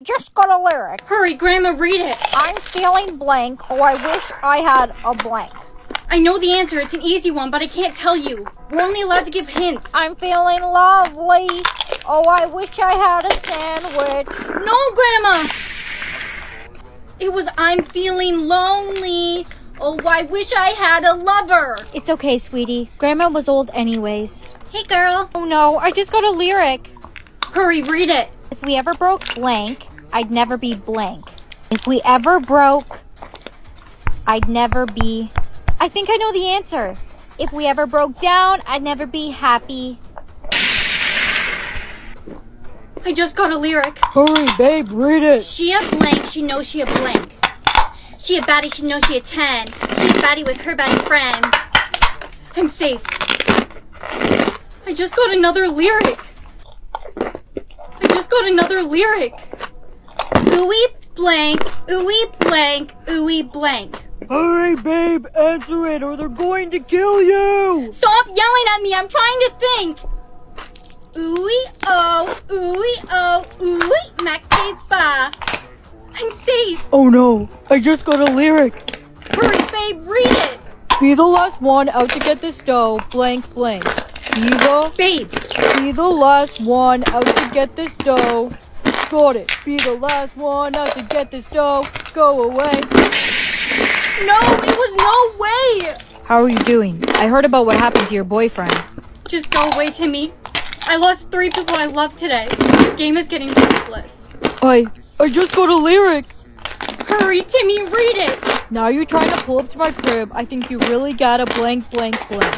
Just got a lyric. Hurry, Grandma, read it. I'm feeling blank. Oh, I wish I had a blank. I know the answer. It's an easy one, but I can't tell you. We're only allowed to give hints. I'm feeling lovely. Oh, I wish I had a sandwich. No, Grandma! It was I'm feeling lonely. Oh, I wish I had a lover. It's okay, sweetie. Grandma was old anyways. Hey, girl. Oh no, I just got a lyric. Hurry, read it. If we ever broke blank, I'd never be blank. If we ever broke, I'd never be. I think I know the answer. If we ever broke down, I'd never be happy. I just got a lyric. Hurry, babe, read it. She a blank, she knows she a blank. She a baddie, she knows she a 10. She a baddie with her baddie friend. I'm safe. I just got another lyric. I just got another lyric. Ooey blank, ooey blank, ooey blank. Hurry, babe, answer it or they're going to kill you. Stop yelling at me, I'm trying to think. Ooey oh, ooey oh, ooey mactiba. I'm safe. Oh no, I just got a lyric. Hurry, babe, read it. Be the last one out to get this dough, blank, blank. Be the, Babe, be the last one out to get this dough. Got it. Be the last one out to get this dough. Go away. no, it was no way. How are you doing? I heard about what happened to your boyfriend. Just go away, Timmy. I lost three people I love today. This game is getting hopeless. I, I just got a lyric. Hurry, Timmy, read it. Now you're trying to pull up to my crib. I think you really got a blank, blank, blank.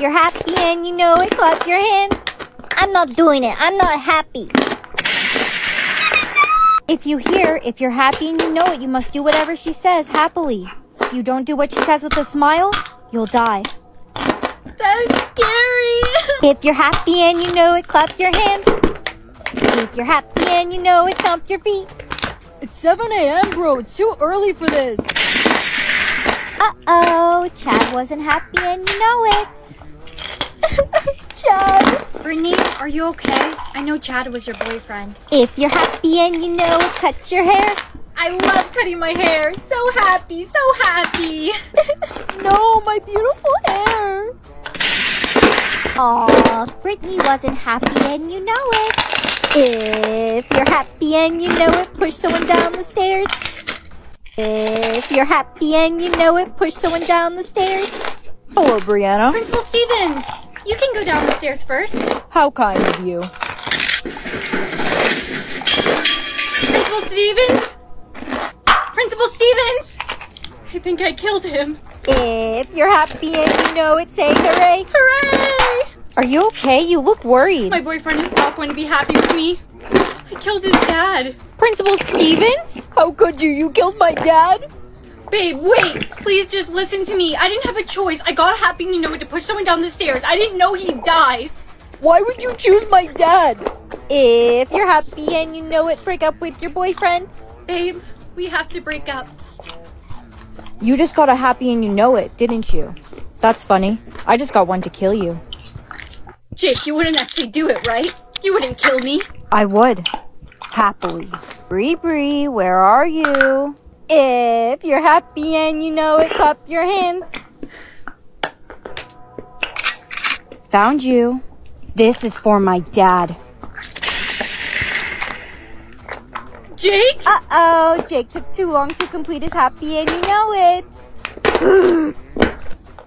You're happy and you know it. Clap your hands. I'm not doing it. I'm not happy. If you hear, if you're happy and you know it, you must do whatever she says happily. If you don't do what she says with a smile, you'll die. That's scary. If you're happy and you know it, clap your hands. If you're happy and you know it, stomp your feet. It's 7 a.m., bro. It's too early for this. Uh oh, Chad wasn't happy and you know it. Chad. Brittany, are you okay? I know Chad was your boyfriend. If you're happy and you know it, cut your hair. I love cutting my hair. So happy, so happy. No, my beautiful hair. Aw, Brittany wasn't happy and you know it. If you're happy and you know it, push someone down the stairs. If you're happy and you know it, push someone down the stairs. Hello, Brianna. Principal Stevens, you can go down the stairs first. How kind of you. Principal Stevens? Principal Stevens? I think I killed him. If you're happy and you know it, say hooray. Hooray! Are you okay? You look worried. My boyfriend is not going to be happy with me. I killed his dad. Principal Stevens? How could you? You killed my dad? Babe, wait! Please just listen to me. I didn't have a choice. I got happy and you know it to push someone down the stairs. I didn't know he died. Why would you choose my dad? If you're happy and you know it, break up with your boyfriend. Babe, we have to break up. You just got a happy and you know it, didn't you? That's funny. I just got one to kill you. Jake, you wouldn't actually do it, right? You wouldn't kill me. I would. Happily. Bree Bree, where are you? If you're happy and you know it, clap your hands. Found you. This is for my dad. Jake? Uh oh, Jake took too long to complete his happy and you know it.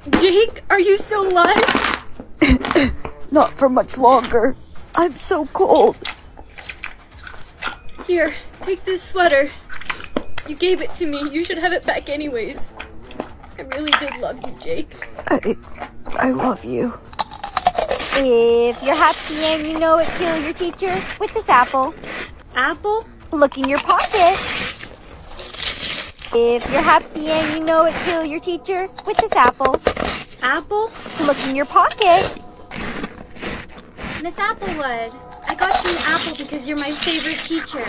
Jake, are you still alive? Not for much longer. I'm so cold. Here, take this sweater. You gave it to me. You should have it back anyways. I really did love you, Jake. I, I love you. If you're happy and you know it, kill your teacher with this apple. Apple? Look in your pocket. If you're happy and you know it, kill your teacher with this apple. Apple? Look in your pocket. Miss Applewood, I got you an apple because you're my favorite teacher.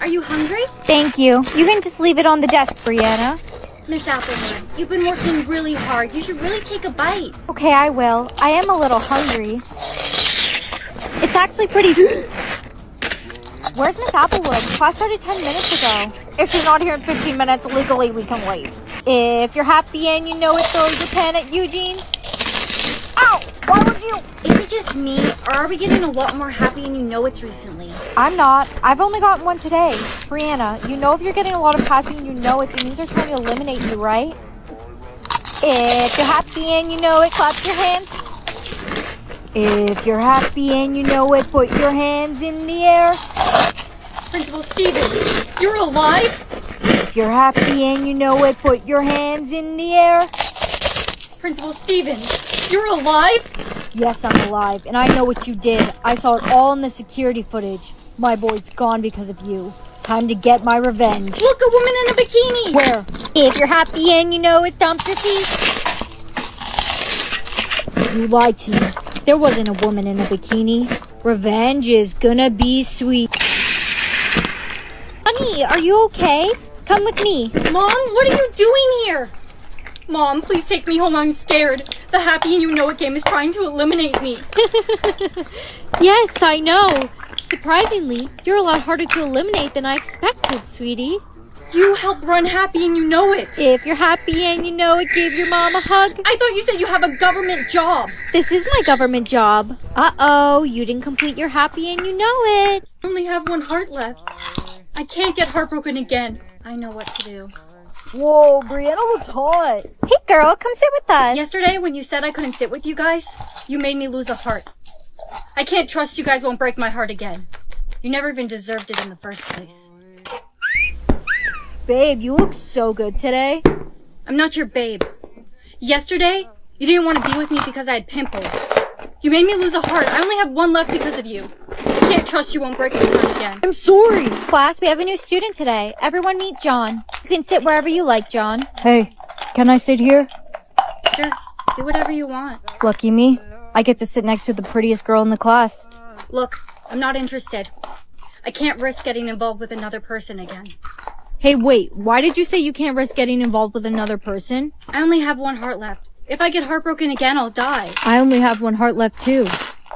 Are you hungry? Thank you. You can just leave it on the desk, Brianna. Miss Applewood, you've been working really hard. You should really take a bite. Okay, I will. I am a little hungry. It's actually pretty. Where's Miss Applewood? Class started 10 minutes ago. If she's not here in 15 minutes, legally we can leave. If you're happy and you know it, throw your pen at Eugene. Is it just me, or are we getting a lot more happy and you know it's recently? I'm not. I've only gotten one today. Brianna, you know if you're getting a lot of happy and you know it, it means they're trying to eliminate you, right? If you're happy and you know it, clap your hands. If you're happy and you know it, put your hands in the air. Principal Stevens, you're alive? If you're happy and you know it, put your hands in the air. Principal Stevens, you're alive? Yes, I'm alive, and I know what you did. I saw it all in the security footage. My boy's gone because of you. Time to get my revenge. Look, a woman in a bikini! Where? If you're happy and you know it, stomp your feet. You lied to me. There wasn't a woman in a bikini. Revenge is gonna be sweet. Honey, are you okay? Come with me. Mom, what are you doing here? Mom, please take me home. I'm scared. The Happy and You Know It game is trying to eliminate me. Yes, I know. Surprisingly, you're a lot harder to eliminate than I expected, sweetie. You help run Happy and You Know It. If you're happy and you know it, give your mom a hug. I thought you said you have a government job. This is my government job. Uh oh, you didn't complete your happy and you know it. I only have one heart left. I can't get heartbroken again. I know what to do. Whoa, Brianna looks hot. Hey girl, come sit with us. Yesterday, when you said I couldn't sit with you guys, you made me lose a heart. I can't trust you guys won't break my heart again. You never even deserved it in the first place. Babe, you look so good today. I'm not your babe. Yesterday, you didn't want to be with me because I had pimples. You made me lose a heart. I only have one left because of you. I can't trust you won't break my heart again. I'm sorry. Class, we have a new student today. Everyone meet John. You can sit wherever you like, John. Hey, can I sit here? Sure, do whatever you want. Lucky me. I get to sit next to the prettiest girl in the class. Look, I'm not interested. I can't risk getting involved with another person again. Hey, wait, why did you say you can't risk getting involved with another person? I only have one heart left. If I get heartbroken again, I'll die. I only have one heart left too.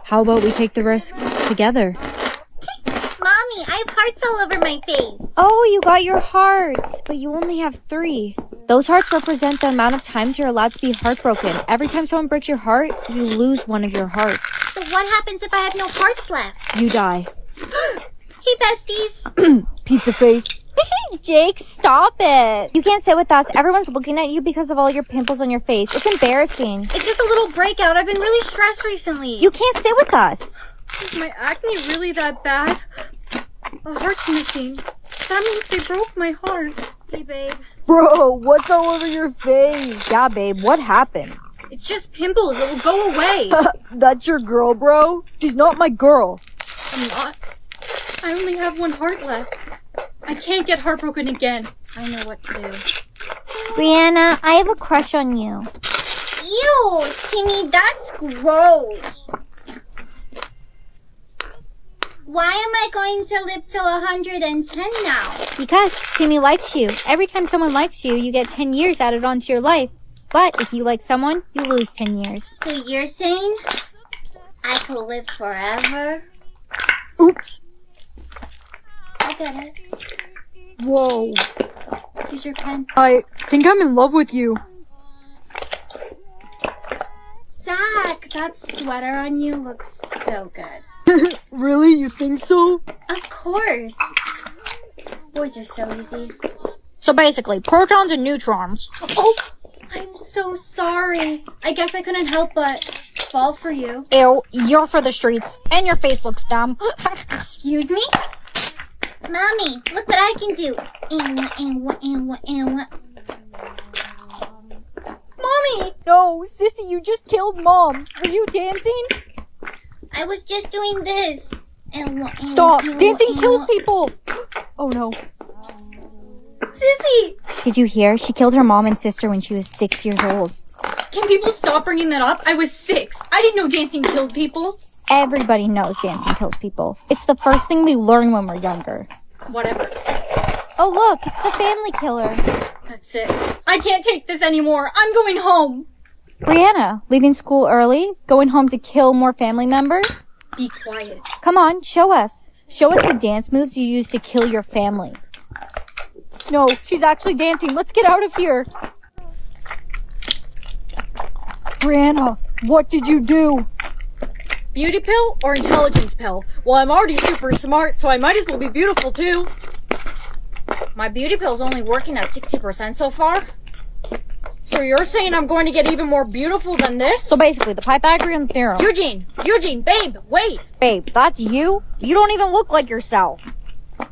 How about we take the risk together? Mommy, I have hearts all over my face. Oh, you got your hearts, but you only have three. Those hearts represent the amount of times you're allowed to be heartbroken. Every time someone breaks your heart, you lose one of your hearts. So what happens if I have no hearts left? You die. Hey, besties. Pizza face. Jake, stop it. You can't sit with us. Everyone's looking at you because of all your pimples on your face. It's embarrassing. It's just a little breakout. I've been really stressed recently. You can't sit with us. Is my acne really that bad? A heart's missing. That means they broke my heart. Hey, babe. Bro, what's all over your face? Yeah, babe, what happened? It's just pimples. It will go away. That's your girl, bro? She's not my girl. I'm not. I only have one heart left. I can't get heartbroken again. I know what to do. Brianna, I have a crush on you. Ew, Timmy, that's gross. Why am I going to live till 110 now? Because Timmy likes you. Every time someone likes you, you get 10 years added onto your life. But if you like someone, you lose 10 years. So you're saying I could live forever? Oops. I get it. Whoa. Here's your pen. I think I'm in love with you. Zach, that sweater on you looks so good. Really? You think so? Of course. Boys are so easy. So basically, protons and neutrons. Oh, I'm so sorry. I guess I couldn't help but fall for you. Ew, you're for the streets. And your face looks dumb. Excuse me? Mommy, look what I can do. And what, and what, and what, and what. Mommy! No, Sissy, you just killed mom. Were you dancing? I was just doing this. And and Stop. and Dancing what, kills and people. Oh no. Sissy! Did you hear? She killed her mom and sister when she was six years old. Can people stop bringing that up? I was six. I didn't know dancing killed people. Everybody knows dancing kills people. It's the first thing we learn when we're younger. Whatever. Oh, look, it's the family killer. That's it. I can't take this anymore. I'm going home. Brianna, leaving school early? Going home to kill more family members? Be quiet. Come on, show us. show us the dance moves you use to kill your family. No, she's actually dancing. Let's get out of here. Brianna, what did you do? Beauty pill or intelligence pill? Well, I'm already super smart, so I might as well be beautiful too. My beauty pill's only working at 60% so far. So you're saying I'm going to get even more beautiful than this? So basically, the Pythagorean theorem. Eugene, Eugene, babe, wait. Babe, that's you? You don't even look like yourself.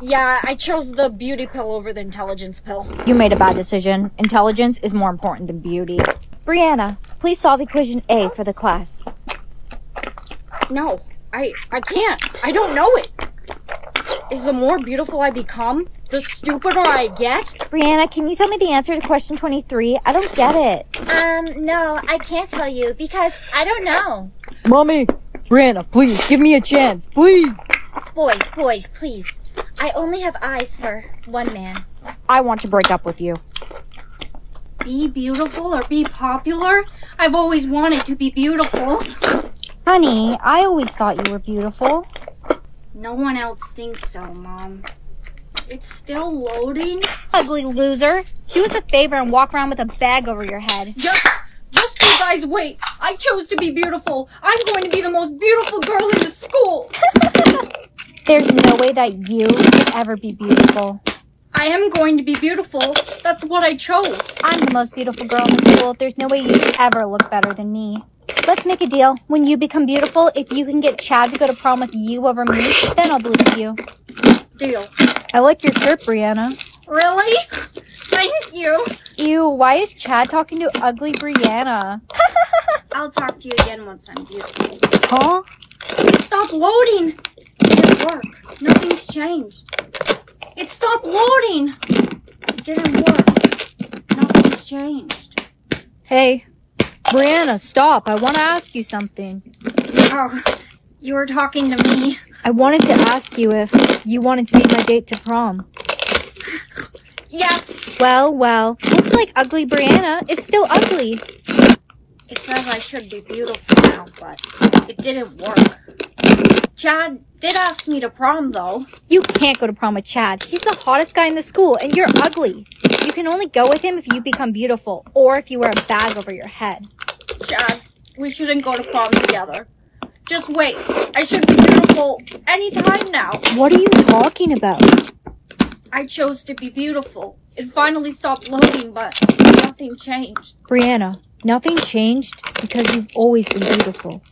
Yeah, I chose the beauty pill over the intelligence pill. You made a bad decision. Intelligence is more important than beauty. Brianna, please solve equation A for the class. No, I I can't. I don't know it. Is the more beautiful I become, the stupider I get? Brianna, can you tell me the answer to question 23? I don't get it. Um, no, I can't tell you because I don't know. Mommy, Brianna, please give me a chance, please. Boys, boys, please. I only have eyes for one man. I want to break up with you. Be beautiful or be popular? I've always wanted to be beautiful. Honey, I always thought you were beautiful. No one else thinks so, Mom. It's still loading. Ugly loser. Do us a favor and walk around with a bag over your head. Just, just you guys wait. I chose to be beautiful. I'm going to be the most beautiful girl in the school. There's no way that you could ever be beautiful. I am going to be beautiful. That's what I chose. I'm the most beautiful girl in the school. There's no way you could ever look better than me. Let's make a deal. When you become beautiful, if you can get Chad to go to prom with you over me, then I'll believe you. Deal. I like your shirt, Brianna. Really? Thank you. Ew, why is Chad talking to ugly Brianna? I'll talk to you again once I'm beautiful. Huh? It stopped loading. It didn't work. Nothing's changed. It stopped loading. It didn't work. Nothing's changed. Hey, Brianna, stop. I want to ask you something. Oh, you were talking to me. I wanted to ask you if you wanted to be my date to prom. Yes. Well, well, looks like ugly Brianna is still ugly. It says I should be beautiful now, but it didn't work. Chad did ask me to prom though. You can't go to prom with Chad. He's the hottest guy in the school, and you're ugly. You can only go with him if you become beautiful, or if you wear a bag over your head. Chad, we shouldn't go to prom together. Just wait. I should be beautiful anytime now. What are you talking about? I chose to be beautiful. It finally stopped loading, but nothing changed. Brianna, nothing changed because you've always been beautiful.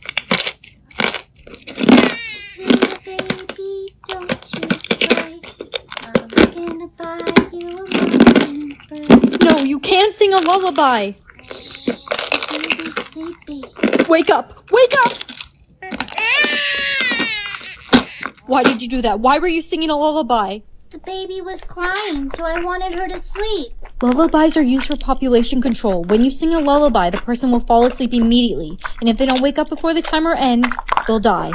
Baby, don't you cry. I'm gonna buy you a mockingbird. No, you can't sing a lullaby. Wake up! Wake up! Why did you do that? Why were you singing a lullaby? The baby was crying, so I wanted her to sleep. Lullabies are used for population control. When you sing a lullaby, the person will fall asleep immediately, and if they don't wake up before the timer ends, they'll die.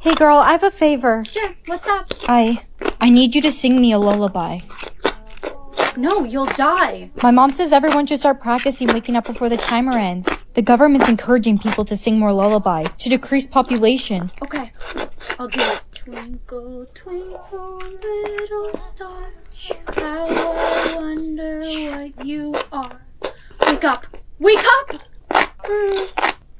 Hey girl, I have a favor. Sure, what's up? I I need you to sing me a lullaby. No, you'll die. My mom says everyone should start practicing waking up before the timer ends. The government's encouraging people to sing more lullabies to decrease population. Okay, I'll do it. Twinkle, twinkle, little star, how I wonder what you are. Wake up! Wake up! Hmm,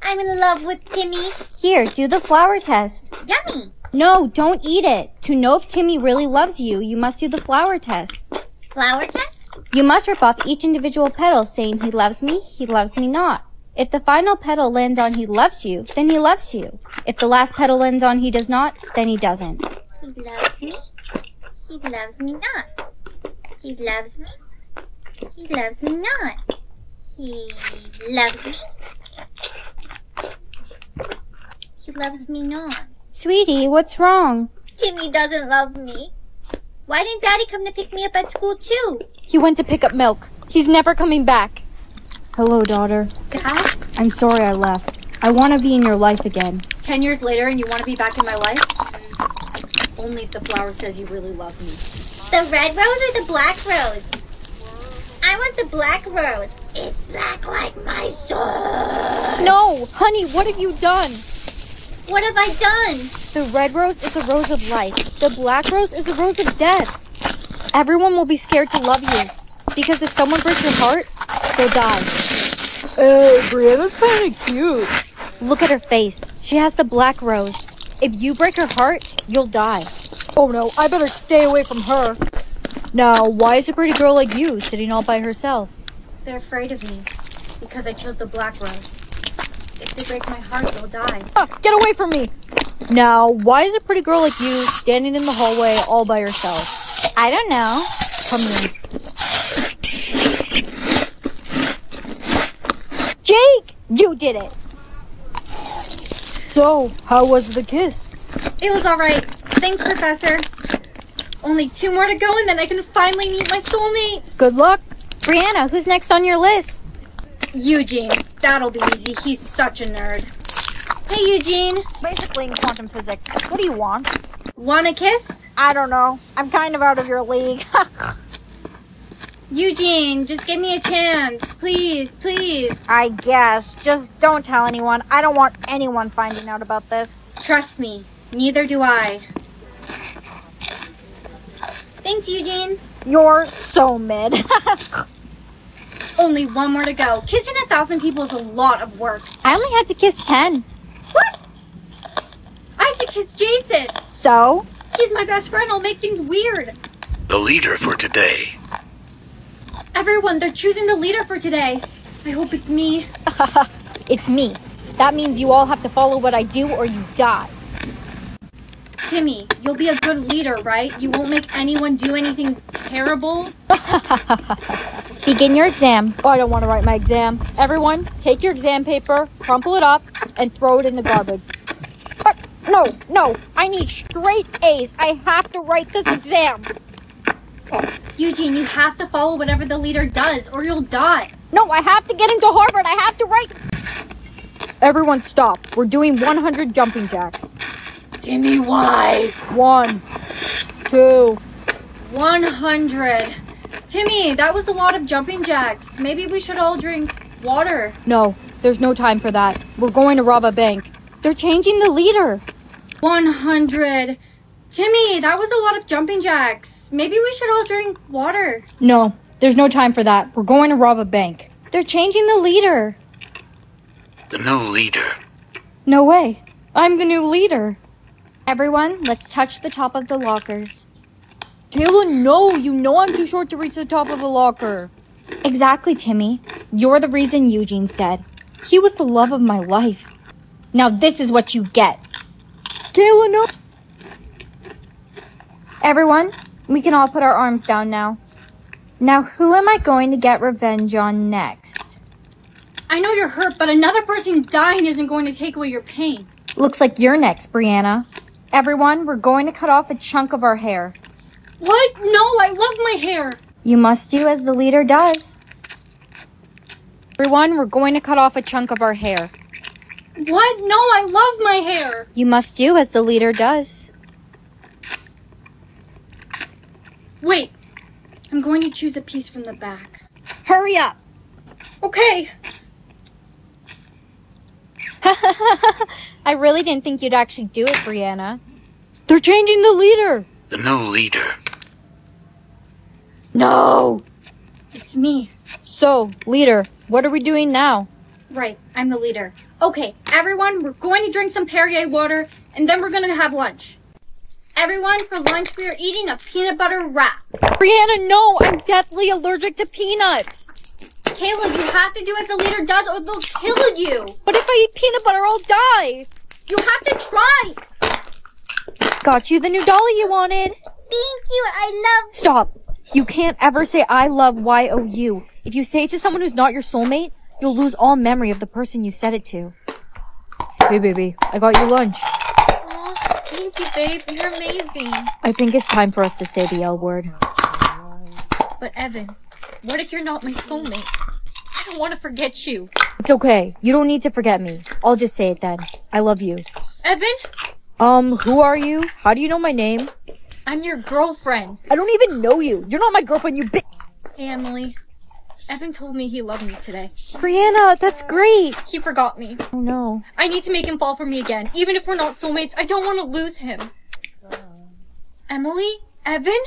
I'm in love with Timmy. Here, do the flower test. Yummy. No, don't eat it. To know if Timmy really loves you, you must do the flower test. Flower test? You must rip off each individual petal saying he loves me, he loves me not. If the final petal lands on he loves you, then he loves you. If the last petal lands on he does not, then he doesn't. He loves me. He loves me not. He loves me. He loves me not. He loves me. He loves me not. Sweetie, what's wrong? Timmy doesn't love me. Why didn't Daddy come to pick me up at school too? He went to pick up milk. He's never coming back. Hello, daughter. Dad? I'm sorry I left. I want to be in your life again. Ten years later and you want to be back in my life? Only if the flower says you really love me. The red rose or the black rose? I want the black rose. It's black like my soul. No, honey, what have you done? What have I done? The red rose is the rose of life. The black rose is the rose of death. Everyone will be scared to love you. Because if someone breaks your heart, they'll die. Hey, Brianna's kind of cute. Look at her face. She has the black rose. If you break her heart, you'll die. Oh no, I better stay away from her. Now, why is a pretty girl like you sitting all by herself? They're afraid of me because I chose the black rose. If they break my heart, they'll die. Ah, get away from me! Now, why is a pretty girl like you standing in the hallway all by herself? I don't know. Come here. Jake! You did it! So, how was the kiss? It was alright. Thanks, Professor. Only two more to go and then I can finally meet my soulmate. Good luck. Brianna, who's next on your list? Eugene. That'll be easy. He's such a nerd. Hey, Eugene. Basically in quantum physics. What do you want? Want a kiss? I don't know. I'm kind of out of your league. Eugene, just give me a chance. Please, please. I guess. Just don't tell anyone. I don't want anyone finding out about this. Trust me. Neither do I. Thanks, Eugene. You're so mid. Only one more to go. Kissing a thousand people is a lot of work. I only had to kiss 10. What? I have to kiss Jason. So? He's my best friend. I'll make things weird. The leader for today. Everyone, they're choosing the leader for today. I hope it's me. It's me. That means you all have to follow what I do or you die. Timmy, you'll be a good leader, right? You won't make anyone do anything terrible. Begin your exam. Oh, I don't want to write my exam. Everyone, take your exam paper, crumple it up, and throw it in the garbage. But no, no. I need straight A's. I have to write this exam. Eugene, you have to follow whatever the leader does or you'll die. No, I have to get into Harvard. I have to write. Everyone stop. We're doing 100 jumping jacks. Timmy, why? One, two, 100. Timmy, that was a lot of jumping jacks. Maybe we should all drink water. No, there's no time for that. We're going to rob a bank. They're changing the leader. 100. Timmy, that was a lot of jumping jacks. Maybe we should all drink water. No, there's no time for that. We're going to rob a bank. They're changing the leader. The new leader. No way. I'm the new leader. Everyone, let's touch the top of the lockers. Kayla, no, you know I'm too short to reach the top of the locker. Exactly, Timmy. You're the reason Eugene's dead. He was the love of my life. Now this is what you get. Kayla, no. Everyone, we can all put our arms down now. Now, who am I going to get revenge on next? I know you're hurt, but another person dying isn't going to take away your pain. Looks like you're next, Brianna. Everyone, we're going to cut off a chunk of our hair. What? No, I love my hair. You must do as the leader does. Everyone, we're going to cut off a chunk of our hair. What? No, I love my hair. You must do as the leader does. Wait, I'm going to choose a piece from the back. Hurry up! Okay. I really didn't think you'd actually do it, Brianna. They're changing the leader. The new leader. No. It's me. So, leader, what are we doing now? Right, I'm the leader. Okay, everyone, we're going to drink some Perrier water and then we're going to have lunch. Everyone, for lunch, we are eating a peanut butter wrap. Brianna, no, I'm deathly allergic to peanuts. Kayla, you have to do as the leader does or they'll kill you. But if I eat peanut butter, I'll die. You have to try. Got you the new dolly you wanted. Thank you, I love Stop. You can't ever say I love Y-O-U. If you say it to someone who's not your soulmate, you'll lose all memory of the person you said it to. Hey, baby, I got you lunch. Thank you, babe. You're amazing. I think it's time for us to say the L word. But Evan, what if you're not my soulmate? I don't want to forget you. It's okay. You don't need to forget me. I'll just say it then. I love you. Evan, Um, who are you? How do you know my name? I'm your girlfriend. I don't even know you. You're not my girlfriend, you bitch. Emily. Evan told me he loved me today. Brianna, that's great. He forgot me. Oh no. I need to make him fall for me again. Even if we're not soulmates, I don't want to lose him. Emily? Evan?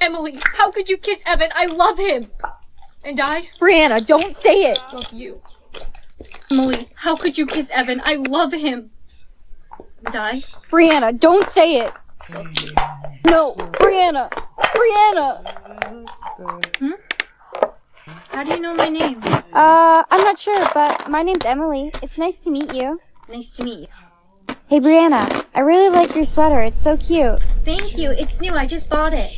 Emily, how could you kiss Evan? I love him. And I Brianna, don't say it. love you. Emily, how could you kiss Evan? I love him. And I Brianna, don't say it. No, Brianna. Brianna. Hmm? How do you know my name? Uh, I'm not sure, but my name's Emily. It's nice to meet you. Nice to meet you. Hey, Brianna, I really like your sweater. It's so cute. Thank you. It's new. I just bought it.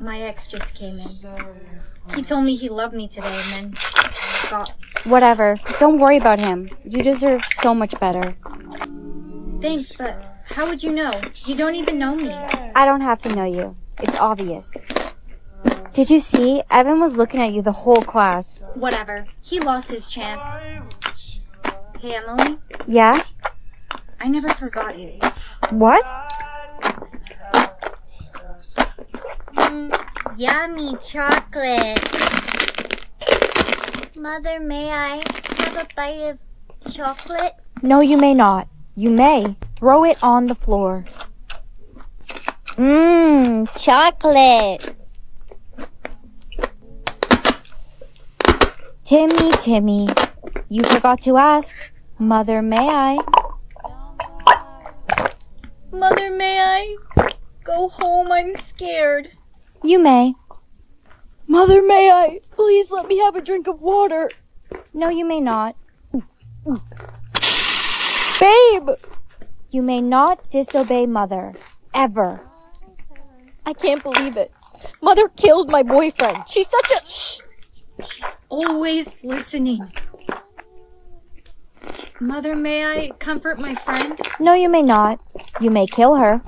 My ex just came in. He told me he loved me today and then got. Whatever. Don't worry about him. You deserve so much better. Thanks, but how would you know? You don't even know me. I don't have to know you. It's obvious. Did you see? Evan was looking at you the whole class. Whatever. He lost his chance. Hey, Emily. Yeah? I never forgot you. What? Mm, yummy chocolate. Mother, may I have a bite of chocolate? No, you may not. You may. Throw it on the floor. Mmm, chocolate. Timmy, Timmy, you forgot to ask. Mother, may I? Mother, may I go home? I'm scared. You may. Mother, may I? Please let me have a drink of water. No, you may not. Babe! You may not disobey Mother. Ever. I can't believe it. Mother killed my boyfriend. She's such a. Shh. She's always listening. Mother, may I comfort my friend? No, you may not. You may kill her.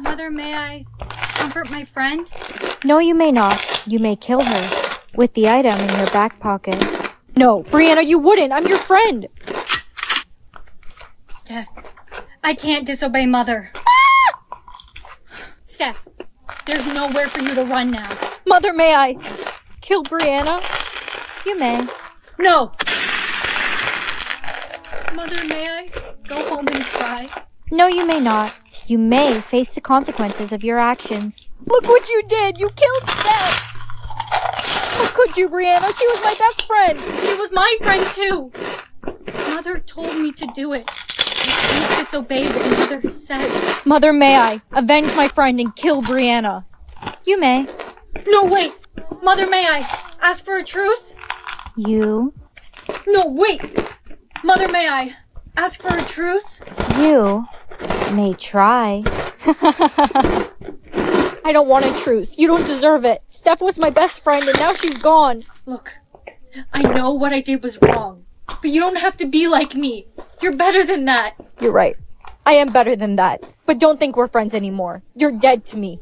Mother, may I comfort my friend? No, you may not. You may kill her. With the item in your back pocket. No, Brianna, you wouldn't. I'm your friend. Steph, I can't disobey Mother. Ah! Steph, there's nowhere for you to run now. Mother, may I? Kill Brianna? You may. No! Mother, may I go home and cry? No, you may not. You may face the consequences of your actions. Look what you did. You killed Steph. How could you, Brianna? She was my best friend. She was my friend too! Mother told me to do it. Can't disobey what Mother said. Mother, may I? Avenge my friend and kill Brianna. You may. No, wait! Mother, may I ask for a truce? You. No, wait! Mother, may I ask for a truce? You may try. I don't want a truce. You don't deserve it. Steph was my best friend and now she's gone. Look, I know what I did was wrong, but you don't have to be like me. You're better than that. You're right. I am better than that. But don't think we're friends anymore. You're dead to me.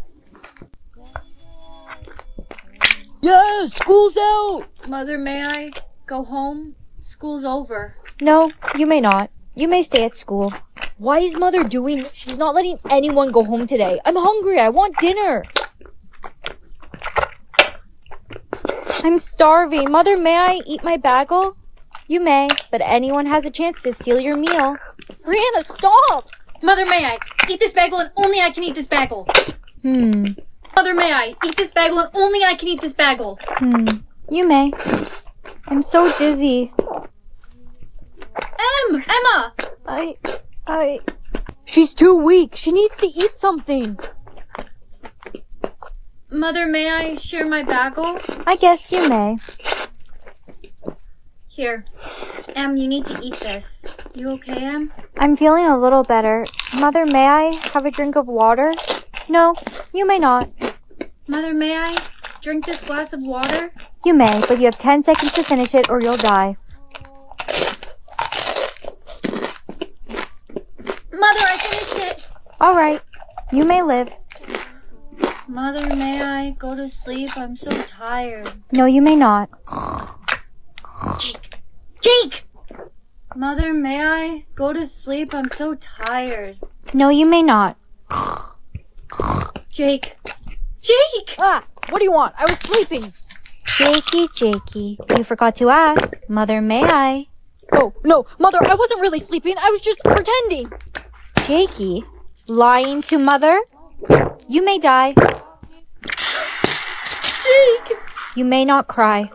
Yeah, school's out. Mother, may I go home? School's over. No, you may not. You may stay at school. Why is mother doing? She's not letting anyone go home today. I'm hungry. I want dinner. I'm starving. Mother, may I eat my bagel? You may, but anyone has a chance to steal your meal. Brianna, stop! Mother, may I eat this bagel and only I can eat this bagel? Hmm. Mother, may I eat this bagel and only I can eat this bagel? Hmm. You may. I'm so dizzy. Em! Emma! I, I. She's too weak. She needs to eat something. Mother, may I share my bagel? I guess you may. Here. Em, you need to eat this. You okay, Em? I'm feeling a little better. Mother, may I have a drink of water? No, you may not. Mother, may I drink this glass of water? You may, but you have 10 seconds to finish it or you'll die. Mother, I finished it! Alright, you may live. Mother, may I go to sleep? I'm so tired. No, you may not. Jake! Jake! Mother, may I go to sleep? I'm so tired. No, you may not. Jake! Jake! Ah, What do you want? I was sleeping. Jakey, Jakey, you forgot to ask. Mother, may I? Oh, no, Mother, I wasn't really sleeping. I was just pretending. Jakey, lying to Mother? You may die. Jake! You may not cry.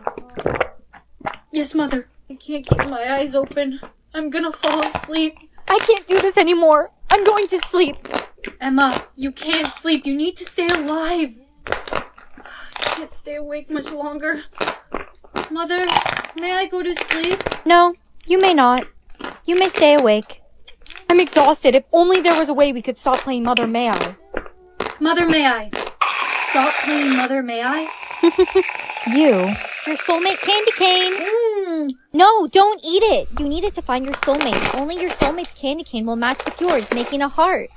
Yes, Mother. I can't keep my eyes open. I'm gonna fall asleep. I can't do this anymore. I'm going to sleep. Emma, you can't sleep. You need to stay alive. I can't stay awake much longer. Mother, may I go to sleep? No, you may not. You may stay awake. I'm exhausted. If only there was a way we could stop playing Mother May I. Mother May I. Stop playing Mother May I? You, your soulmate candy cane. Mm. No, don't eat it. You need it to find your soulmate. Only your soulmate's candy cane will match with yours, making a heart.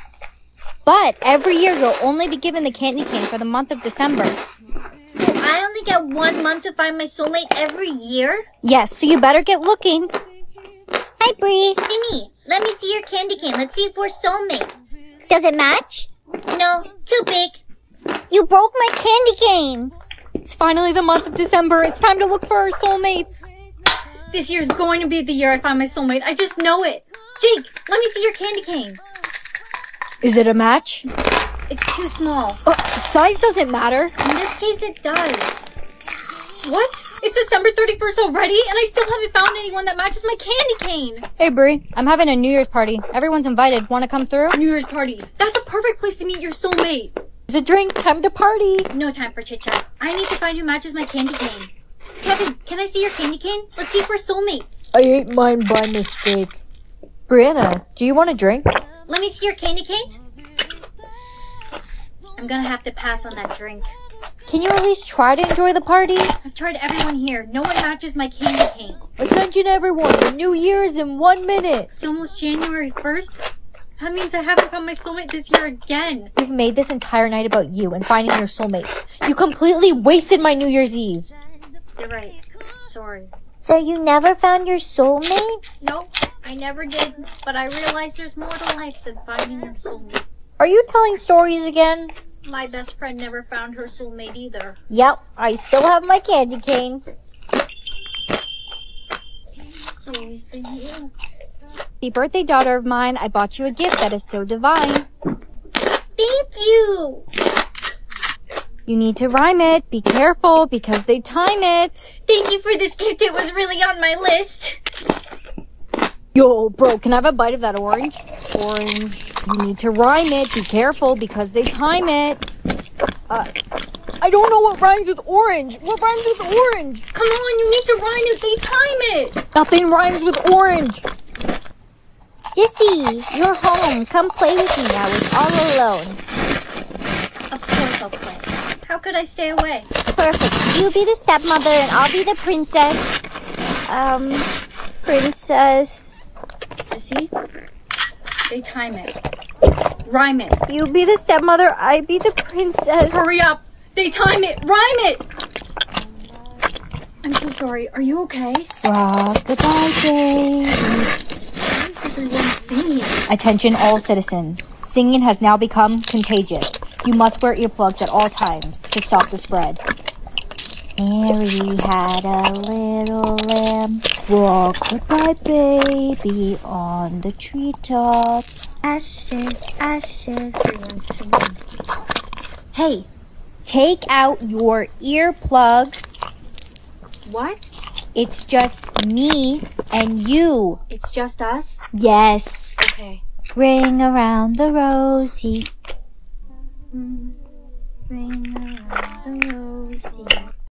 But every year you'll only be given the candy cane for the month of December. So I only get one month to find my soulmate every year? Yes, so you better get looking. Hi, Bree. Timmy, let me see your candy cane. Let's see if we're soulmates. Does it match? No, too big. You broke my candy cane. It's finally the month of December. It's time to look for our soulmates. This year is going to be the year I find my soulmate. I just know it. Jake, let me see your candy cane. Is it a match? It's too small. Uh, size doesn't matter. In this case, it does. What? It's December 31st already, and I still haven't found anyone that matches my candy cane. Hey, Brie, I'm having a New Year's party. Everyone's invited. Want to come through? New Year's party. That's a perfect place to meet your soulmate. It's a drink. Time to party. No time for chit chat. I need to find who matches my candy cane. Kevin, can I see your candy cane? Let's see if we're soulmates. I ate mine by mistake. Brianna, do you want a drink? Let me see your candy cane. I'm gonna have to pass on that drink. Can you at least try to enjoy the party? I've tried everyone here. No one matches my candy cane. Attention everyone, the new year is in one minute. It's almost January 1st. That means I haven't found my soulmate this year again. We've made this entire night about you and finding your soulmate. You completely wasted my New Year's Eve. You're right. Sorry. So you never found your soulmate? Nope, I never did. But I realized there's more to life than finding your soulmate. Are you telling stories again? My best friend never found her soulmate either. Yep, I still have my candy cane. It's always been you. The birthday daughter of mine, I bought you a gift that is so divine. Thank you. You need to rhyme it. Be careful because they time it. Thank you for this gift. It was really on my list. Yo, bro, can I have a bite of that orange? Orange. You need to rhyme it. Be careful because they time it. Uh, I don't know what rhymes with orange. What rhymes with orange? Come on, you need to rhyme it. They time it. Nothing rhymes with orange. Sissy, you're home. Come play with me. I was all alone. Of course I'll play. How could I stay away? Perfect. You be the stepmother and I'll be the princess. Um, princess. Sissy, they time it. Rhyme it. You be the stepmother, I be the princess. Hurry up. They time it. Rhyme it. I'm so sorry. Are you okay? Rock the baby. Why is everyone singing? Attention all citizens. Singing has now become contagious. You must wear earplugs at all times to stop the spread. Mary had a little lamb, walked goodbye baby on the treetops. Ashes, ashes. Singing. Hey, take out your earplugs. What? It's just me and you. It's just us? Yes. Okay. Ring around the rosy. Ring around the rosy.